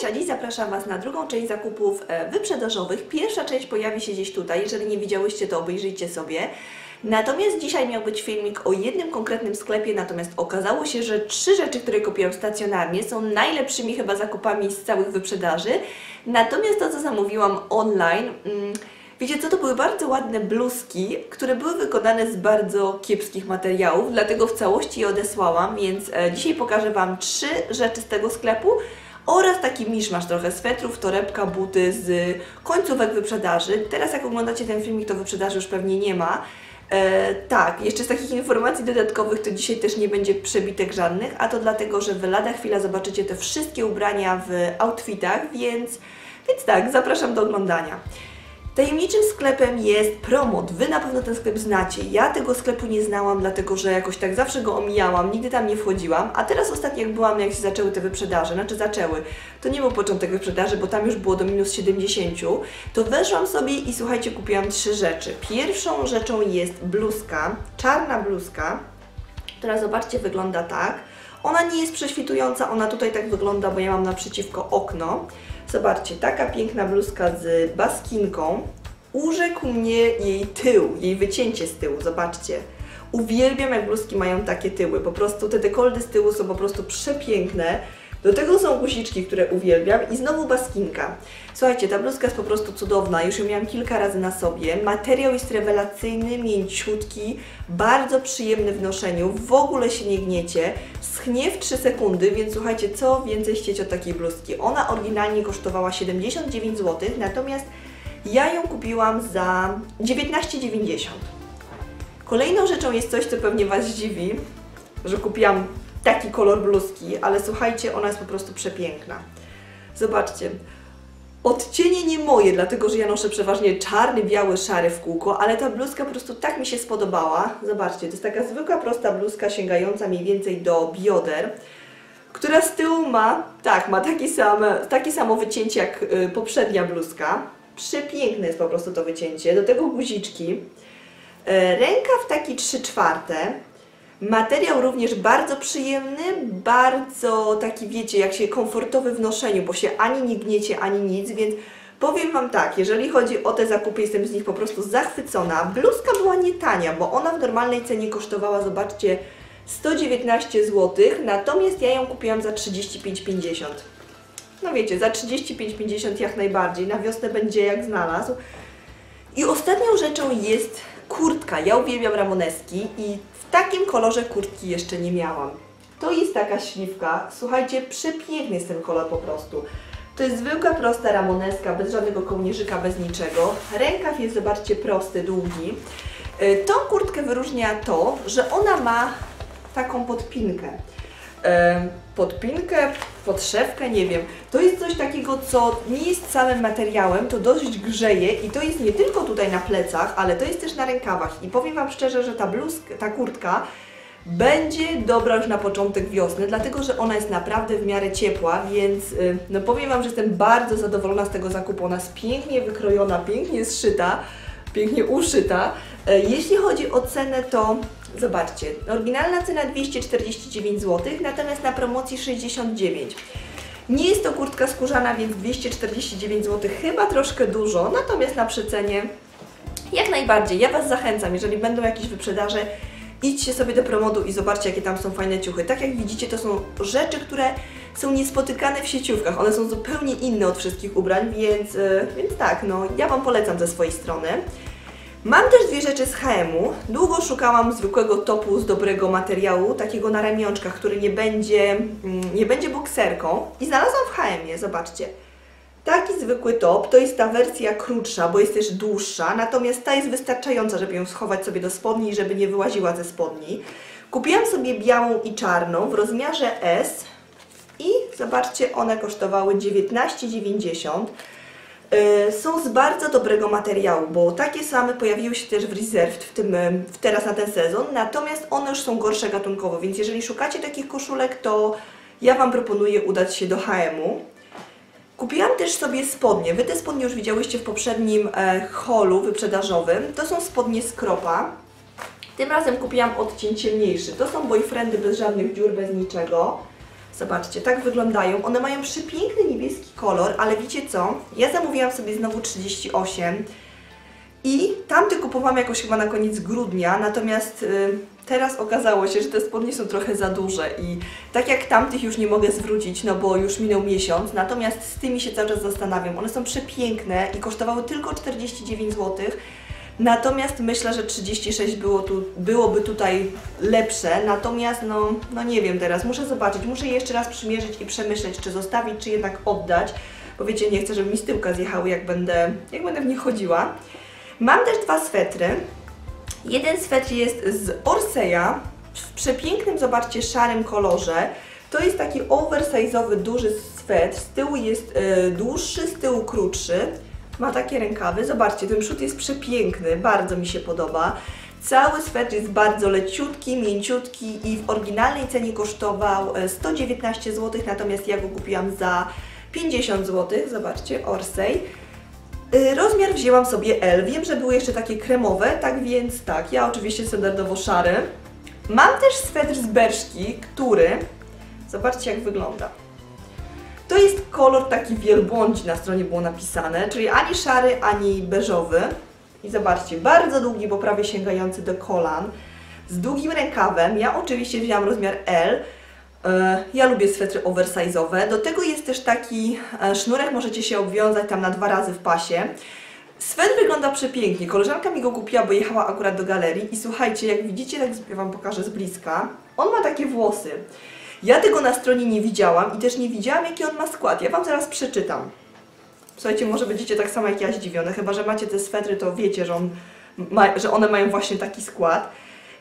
Cześć, a dziś zapraszam Was na drugą część zakupów e, wyprzedażowych. Pierwsza część pojawi się gdzieś tutaj, jeżeli nie widziałyście to obejrzyjcie sobie. Natomiast dzisiaj miał być filmik o jednym konkretnym sklepie, natomiast okazało się, że trzy rzeczy, które kupiłam stacjonarnie są najlepszymi chyba zakupami z całych wyprzedaży. Natomiast to, co zamówiłam online... Mm, Wiecie co, to były bardzo ładne bluzki, które były wykonane z bardzo kiepskich materiałów, dlatego w całości je odesłałam, więc e, dzisiaj pokażę Wam trzy rzeczy z tego sklepu oraz taki miszmasz trochę swetrów, torebka, buty z końcówek wyprzedaży. Teraz jak oglądacie ten filmik, to wyprzedaży już pewnie nie ma. E, tak, jeszcze z takich informacji dodatkowych to dzisiaj też nie będzie przebitek żadnych, a to dlatego, że w lada chwila zobaczycie te wszystkie ubrania w outfitach, więc, więc tak, zapraszam do oglądania. Tajemniczym sklepem jest Promot. Wy na pewno ten sklep znacie. Ja tego sklepu nie znałam, dlatego że jakoś tak zawsze go omijałam, nigdy tam nie wchodziłam. A teraz ostatnio jak byłam, jak się zaczęły te wyprzedaże, znaczy zaczęły, to nie był początek wyprzedaży, bo tam już było do minus 70, to weszłam sobie i słuchajcie, kupiłam trzy rzeczy. Pierwszą rzeczą jest bluzka, czarna bluzka, która zobaczcie wygląda tak. Ona nie jest prześwitująca, ona tutaj tak wygląda, bo ja mam naprzeciwko okno. Zobaczcie, taka piękna bluzka z baskinką. Urzekł mnie jej tył, jej wycięcie z tyłu, zobaczcie. Uwielbiam jak bluzki mają takie tyły, po prostu te dekoldy z tyłu są po prostu przepiękne. Do tego są guziczki, które uwielbiam i znowu baskinka. Słuchajcie, ta bluzka jest po prostu cudowna, już ją miałam kilka razy na sobie. Materiał jest rewelacyjny, mięciutki, bardzo przyjemny w noszeniu, w ogóle się nie gniecie, schnie w 3 sekundy, więc słuchajcie, co więcej chcieć od takiej bluzki. Ona oryginalnie kosztowała 79 zł, natomiast ja ją kupiłam za 19,90. Kolejną rzeczą jest coś, co pewnie Was zdziwi, że kupiłam taki kolor bluzki, ale słuchajcie, ona jest po prostu przepiękna. Zobaczcie, odcienie nie moje, dlatego że ja noszę przeważnie czarny, biały, szary w kółko, ale ta bluzka po prostu tak mi się spodobała. Zobaczcie, to jest taka zwykła, prosta bluzka sięgająca mniej więcej do bioder, która z tyłu ma, tak, ma taki sam, takie samo wycięcie jak y, poprzednia bluzka. Przepiękne jest po prostu to wycięcie, do tego guziczki. Y, rękaw taki 3 czwarte, Materiał również bardzo przyjemny, bardzo taki, wiecie, jak się komfortowy w noszeniu, bo się ani nie gniecie, ani nic, więc powiem Wam tak, jeżeli chodzi o te zakupy, jestem z nich po prostu zachwycona. Bluzka była nie tania, bo ona w normalnej cenie kosztowała, zobaczcie, 119 zł, natomiast ja ją kupiłam za 35,50. No wiecie, za 35,50 jak najbardziej, na wiosnę będzie jak znalazł. I ostatnią rzeczą jest kurtka. Ja uwielbiam ramoneski i w takim kolorze kurtki jeszcze nie miałam. To jest taka śliwka. Słuchajcie, przepiękny jest ten kolor po prostu. To jest zwykła, prosta ramoneska, bez żadnego kołnierzyka, bez niczego. Rękaw jest, zobaczcie, prosty, długi. Y, tą kurtkę wyróżnia to, że ona ma taką podpinkę podpinkę, podszewkę, nie wiem. To jest coś takiego, co nie jest samym materiałem, to dość grzeje i to jest nie tylko tutaj na plecach, ale to jest też na rękawach. I powiem Wam szczerze, że ta bluzka, ta kurtka będzie dobra już na początek wiosny, dlatego że ona jest naprawdę w miarę ciepła, więc no powiem Wam, że jestem bardzo zadowolona z tego zakupu. Ona jest pięknie wykrojona, pięknie zszyta, pięknie uszyta. E, jeśli chodzi o cenę, to Zobaczcie, oryginalna cena 249 zł, natomiast na promocji 69 Nie jest to kurtka skórzana, więc 249 zł chyba troszkę dużo, natomiast na przecenie jak najbardziej. Ja Was zachęcam, jeżeli będą jakieś wyprzedaże, idźcie sobie do promodu i zobaczcie, jakie tam są fajne ciuchy. Tak jak widzicie, to są rzeczy, które są niespotykane w sieciówkach. One są zupełnie inne od wszystkich ubrań, więc, yy, więc tak, no ja Wam polecam ze swojej strony. Mam też dwie rzeczy z HM-u. Długo szukałam zwykłego topu z dobrego materiału, takiego na ramionczkach, który nie będzie, mm, nie będzie bokserką i znalazłam w HM-ie, zobaczcie. Taki zwykły top, to jest ta wersja krótsza, bo jest też dłuższa, natomiast ta jest wystarczająca, żeby ją schować sobie do spodni, żeby nie wyłaziła ze spodni. Kupiłam sobie białą i czarną w rozmiarze S i zobaczcie, one kosztowały 19,90 E, są z bardzo dobrego materiału, bo takie same pojawiły się też w Reserved w tym, e, w teraz na ten sezon, natomiast one już są gorsze gatunkowo, więc jeżeli szukacie takich koszulek, to ja Wam proponuję udać się do H&M-u. Kupiłam też sobie spodnie. Wy te spodnie już widziałyście w poprzednim e, holu wyprzedażowym. To są spodnie z kropa. Tym razem kupiłam odcień ciemniejszy. To są boyfriendy bez żadnych dziur, bez niczego. Zobaczcie, tak wyglądają. One mają przepiękny niebieski kolor, ale wiecie co? Ja zamówiłam sobie znowu 38 i tamty kupowałam jakoś chyba na koniec grudnia, natomiast y, teraz okazało się, że te spodnie są trochę za duże i tak jak tamtych już nie mogę zwrócić, no bo już minął miesiąc, natomiast z tymi się cały czas zastanawiam. One są przepiękne i kosztowały tylko 49 zł. Natomiast myślę, że 36 było tu, byłoby tutaj lepsze, natomiast no, no nie wiem teraz, muszę zobaczyć, muszę je jeszcze raz przymierzyć i przemyśleć, czy zostawić, czy jednak oddać, bo wiecie, nie chcę, żeby mi z tyłka zjechały, jak będę, jak będę w nich chodziła. Mam też dwa swetry. Jeden swetr jest z Orseja w przepięknym, zobaczcie, szarym kolorze. To jest taki oversize'owy, duży swetr. Z tyłu jest y, dłuższy, z tyłu krótszy. Ma takie rękawy. Zobaczcie, ten przód jest przepiękny, bardzo mi się podoba. Cały swetr jest bardzo leciutki, mięciutki i w oryginalnej cenie kosztował 119 zł, natomiast ja go kupiłam za 50 zł. Zobaczcie, Orsay. Y, rozmiar wzięłam sobie L. Wiem, że były jeszcze takie kremowe, tak więc tak, ja oczywiście standardowo szary. Mam też swetr z Berszki, który, zobaczcie jak wygląda. To jest kolor taki wielbłądzi na stronie było napisane, czyli ani szary, ani beżowy. I zobaczcie, bardzo długi, bo prawie sięgający do kolan, z długim rękawem. Ja oczywiście wzięłam rozmiar L, E, ja lubię swetry oversize'owe. Do tego jest też taki e, sznurek, możecie się obwiązać tam na dwa razy w pasie. Swetr wygląda przepięknie. Koleżanka mi go kupiła, bo jechała akurat do galerii i słuchajcie, jak widzicie, tak Wam pokażę z bliska, on ma takie włosy. Ja tego na stronie nie widziałam i też nie widziałam, jaki on ma skład. Ja Wam zaraz przeczytam. Słuchajcie, może będziecie tak samo jak ja zdziwione, chyba że macie te swetry, to wiecie, że, on ma, że one mają właśnie taki skład.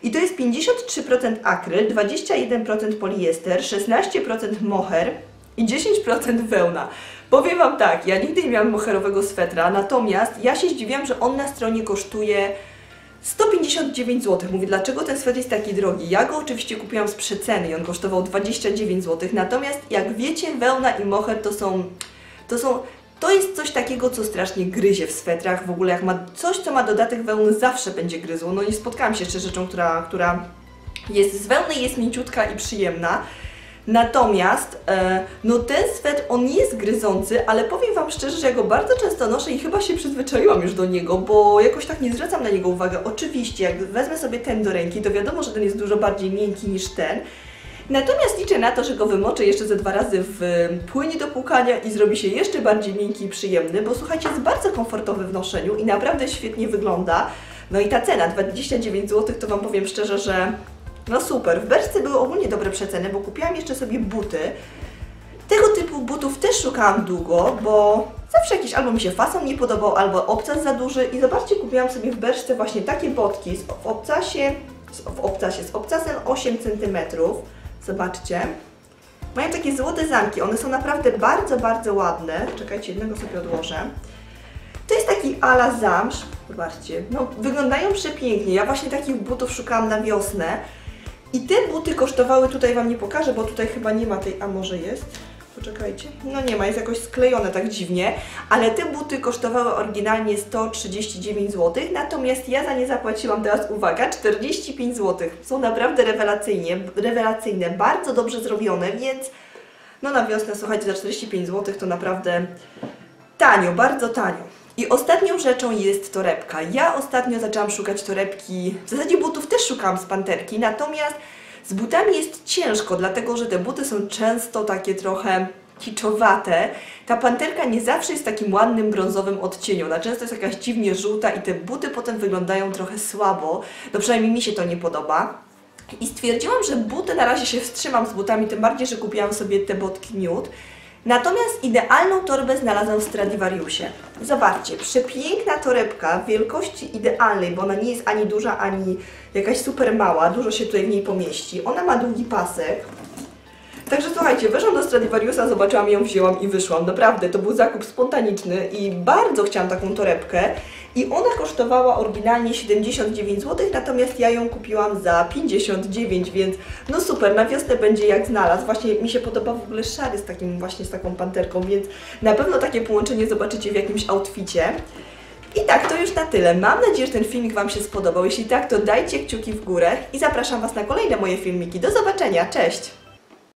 I to jest 53% akryl, 21% poliester, 16% moher i 10% wełna. Powiem Wam tak, ja nigdy nie miałam moherowego swetra, natomiast ja się zdziwiłam, że on na stronie kosztuje 159 zł. Mówię, dlaczego ten swetr jest taki drogi? Ja go oczywiście kupiłam z przeceny i on kosztował 29 zł, natomiast jak wiecie, wełna i moher to są, to są to jest coś takiego, co strasznie gryzie w swetrach. W ogóle jak ma coś, co ma dodatek wełny, zawsze będzie gryzło. No nie spotkałam się jeszcze rzeczą, która, która jest z wełny, jest mięciutka i przyjemna. Natomiast, e, no ten swetr, on jest gryzący, ale powiem Wam szczerze, że ja go bardzo często noszę i chyba się przyzwyczaiłam już do niego, bo jakoś tak nie zwracam na niego uwagi. Oczywiście, jak wezmę sobie ten do ręki, to wiadomo, że ten jest dużo bardziej miękki niż ten, Natomiast liczę na to, że go wymoczę jeszcze ze dwa razy w płynie do płukania i zrobi się jeszcze bardziej miękki i przyjemny, bo słuchajcie, jest bardzo komfortowy w noszeniu i naprawdę świetnie wygląda. No i ta cena, 29 zł, to Wam powiem szczerze, że no super. W Berszce były ogólnie dobre przeceny, bo kupiłam jeszcze sobie buty. Tego typu butów też szukałam długo, bo zawsze jakiś albo mi się fason nie podobał, albo obcas za duży i zobaczcie, kupiłam sobie w Berszce właśnie takie botki w obcasie, w obcasie, z obcasem 8 cm Zobaczcie. Mają takie złote zamki, one są naprawdę bardzo, bardzo ładne. Czekajcie, jednego sobie odłożę. To jest taki ala zamsz. Zobaczcie, no wyglądają przepięknie. Ja właśnie takich butów szukałam na wiosnę. I te buty kosztowały, tutaj Wam nie pokażę, bo tutaj chyba nie ma tej, a może jest? Poczekajcie. No nie ma, jest jakoś sklejone tak dziwnie, ale te buty kosztowały oryginalnie 139 zł, natomiast ja za nie zapłaciłam teraz, uwaga, 45 zł. Są naprawdę rewelacyjnie, rewelacyjne, bardzo dobrze zrobione, więc no na wiosnę, słuchajcie, za 45 zł to naprawdę tanio, bardzo tanio. I ostatnią rzeczą jest torebka. Ja ostatnio zaczęłam szukać torebki, w zasadzie butów też szukałam z panterki, natomiast z butami jest ciężko, dlatego że te buty są często takie trochę kiczowate. Ta panterka nie zawsze jest takim ładnym brązowym odcieniu. Ona często jest jakaś dziwnie żółta i te buty potem wyglądają trochę słabo. No przynajmniej mi się to nie podoba. I stwierdziłam, że buty na razie się wstrzymam z butami, tym bardziej, że kupiłam sobie te botki nude. Natomiast idealną torbę znalazłam w Stradivariusie. Zobaczcie, przepiękna torebka wielkości idealnej, bo ona nie jest ani duża, ani jakaś super mała, dużo się tutaj w niej pomieści. Ona ma długi pasek. Także słuchajcie, weszłam do Stradivariusa, zobaczyłam ją, wzięłam i wyszłam. Naprawdę, to był zakup spontaniczny i bardzo chciałam taką torebkę. I ona kosztowała oryginalnie 79 zł, natomiast ja ją kupiłam za 59, więc no super, na wiosnę będzie jak znalazł. Właśnie mi się podoba w ogóle szary z takim właśnie z taką panterką, więc na pewno takie połączenie zobaczycie w jakimś outficie. I tak, to już na tyle. Mam nadzieję, że ten filmik Wam się spodobał. Jeśli tak, to dajcie kciuki w górę i zapraszam Was na kolejne moje filmiki. Do zobaczenia, cześć!